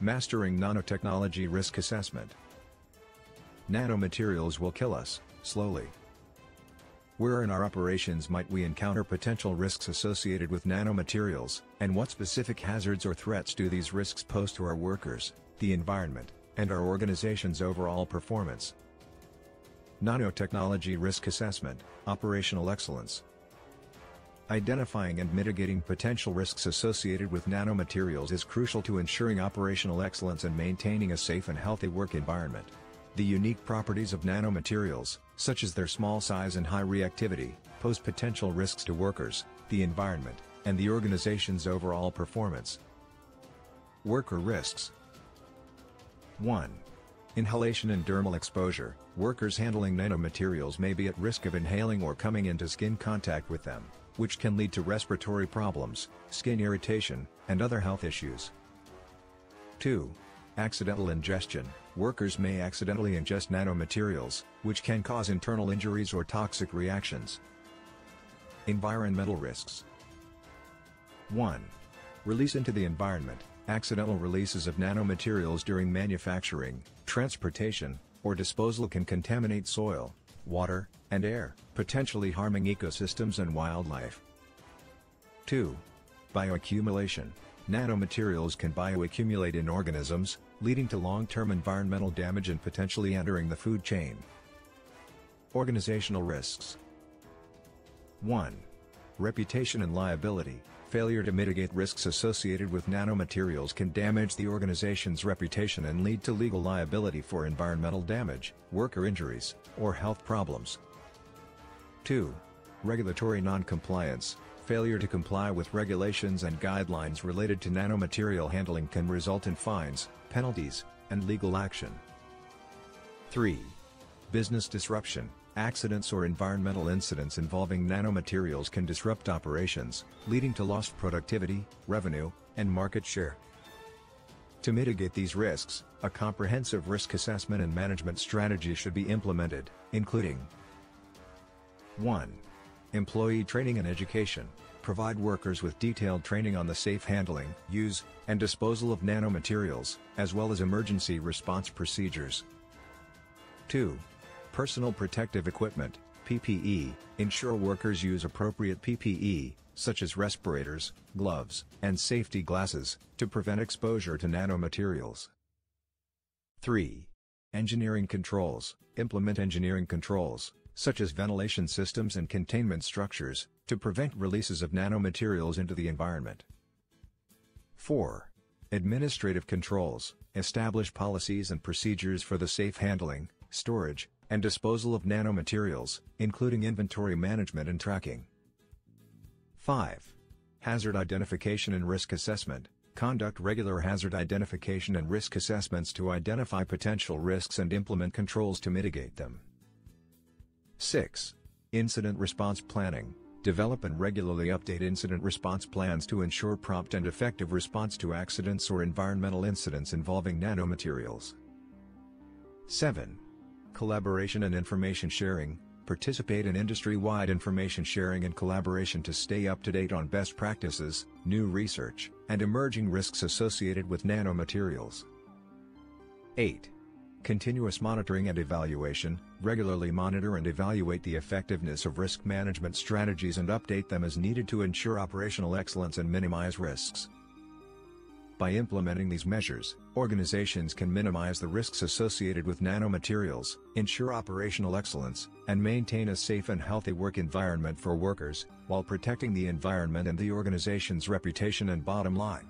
Mastering Nanotechnology Risk Assessment Nanomaterials will kill us, slowly. Where in our operations might we encounter potential risks associated with nanomaterials, and what specific hazards or threats do these risks pose to our workers, the environment, and our organization's overall performance? Nanotechnology Risk Assessment, Operational Excellence Identifying and mitigating potential risks associated with nanomaterials is crucial to ensuring operational excellence and maintaining a safe and healthy work environment. The unique properties of nanomaterials, such as their small size and high reactivity, pose potential risks to workers, the environment, and the organization's overall performance. Worker risks 1. Inhalation and dermal exposure. Workers handling nanomaterials may be at risk of inhaling or coming into skin contact with them which can lead to respiratory problems, skin irritation, and other health issues. 2. Accidental ingestion. Workers may accidentally ingest nanomaterials, which can cause internal injuries or toxic reactions. Environmental risks 1. Release into the environment. Accidental releases of nanomaterials during manufacturing, transportation, or disposal can contaminate soil, water, and air, potentially harming ecosystems and wildlife. 2. Bioaccumulation. Nanomaterials can bioaccumulate in organisms, leading to long-term environmental damage and potentially entering the food chain. Organizational risks 1. Reputation and liability. Failure to mitigate risks associated with nanomaterials can damage the organization's reputation and lead to legal liability for environmental damage, worker injuries, or health problems. 2. Regulatory non-compliance. Failure to comply with regulations and guidelines related to nanomaterial handling can result in fines, penalties, and legal action. 3. Business disruption. Accidents or environmental incidents involving nanomaterials can disrupt operations, leading to lost productivity, revenue, and market share. To mitigate these risks, a comprehensive risk assessment and management strategy should be implemented, including 1. Employee training and education. Provide workers with detailed training on the safe handling, use, and disposal of nanomaterials, as well as emergency response procedures. 2. Personal protective equipment, PPE, ensure workers use appropriate PPE, such as respirators, gloves, and safety glasses, to prevent exposure to nanomaterials. 3. Engineering controls, implement engineering controls, such as ventilation systems and containment structures, to prevent releases of nanomaterials into the environment. 4. Administrative controls, establish policies and procedures for the safe handling, storage, and disposal of nanomaterials, including inventory management and tracking. 5. Hazard identification and risk assessment, conduct regular hazard identification and risk assessments to identify potential risks and implement controls to mitigate them. 6. Incident response planning. Develop and regularly update incident response plans to ensure prompt and effective response to accidents or environmental incidents involving nanomaterials. 7. Collaboration and information sharing. Participate in industry-wide information sharing and collaboration to stay up to date on best practices, new research, and emerging risks associated with nanomaterials. 8. Continuous monitoring and evaluation, regularly monitor and evaluate the effectiveness of risk management strategies and update them as needed to ensure operational excellence and minimize risks. By implementing these measures, organizations can minimize the risks associated with nanomaterials, ensure operational excellence, and maintain a safe and healthy work environment for workers, while protecting the environment and the organization's reputation and bottom line.